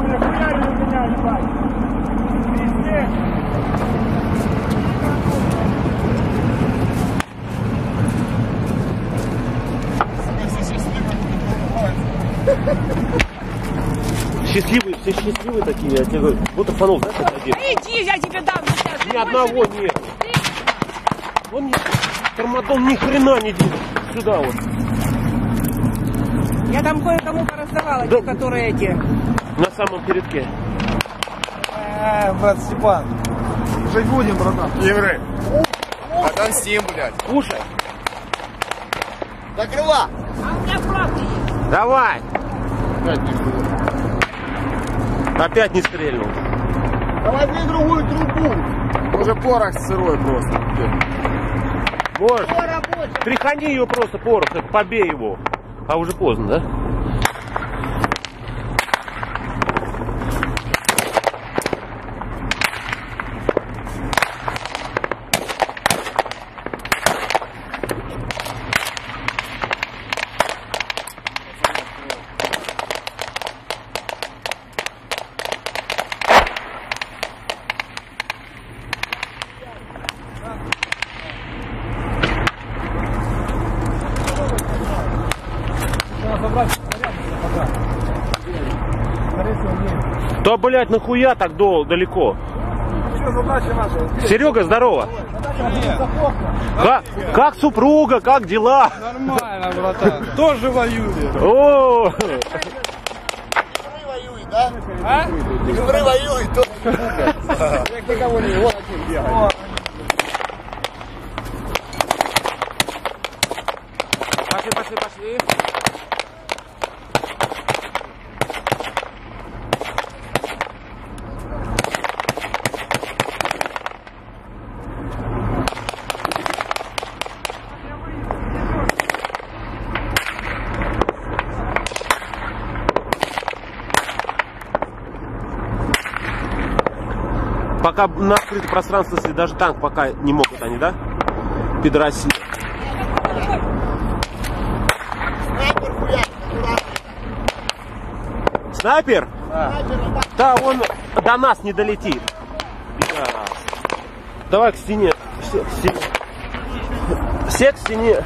Меня, ебать. Счастливые, все счастливые такие, я тебе говорю. Вот знаешь, как один? Иди, я тебе дам сейчас. Ни одного нет. Он не... Тормодон ни хрена не делает. Сюда вот. Я там кое-кому пораздавала, Да. те, которые эти. На самом передке. Э, брат Степан. Жить будем, братан. Ігри. Отомстим, блядь. Кушай. До крила. А у меня правда есть. Давай. Опять не стрельнул. Да возьми другую трубу. Уже порох сырой просто. Можешь. Тряхани ее просто порох, побей его. А уже поздно, да? Да, блядь, нахуя так дол- далеко? Серега, здорово. Как, как супруга, как дела? Нормально, братан. Тоже воюет. О, воюет, да? А? Ігри воюють, то... Як никого не вот один бегает. Пошли, пошли, пошли. Пока на открытом пространстве, если даже танк пока не могут они, да? Пидораси. Снайпер. Снайпер? Да, он до нас не долетит. Пидорас. Давай к стене. Все, к стене. Все к стене.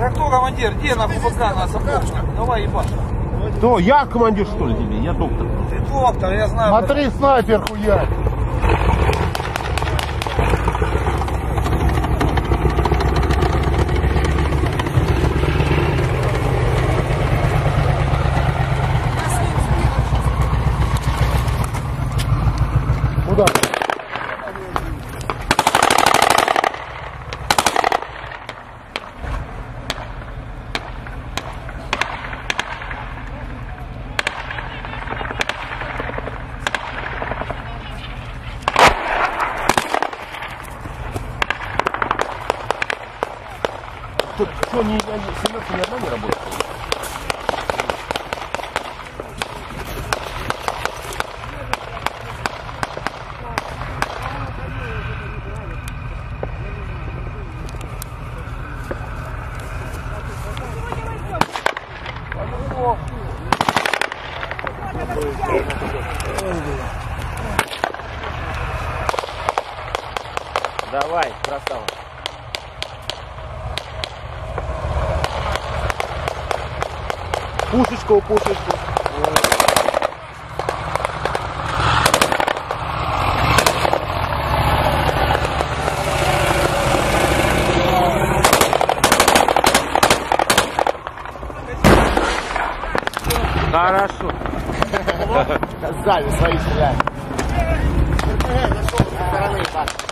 Так кто командир? Где нахуй пока на сапожку? Давай ебать. Кто? Я командир, что ли, тебе? Я доктор. Ты доктор, я знаю. Смотри, снайпер хуяк. Куда? Что, что ни, ни, семерка ни одна не работает? Давай, красава. Пушечку, пушечку. Хорошо. Сзади свои стреляют. Зашел со стороны, ебать.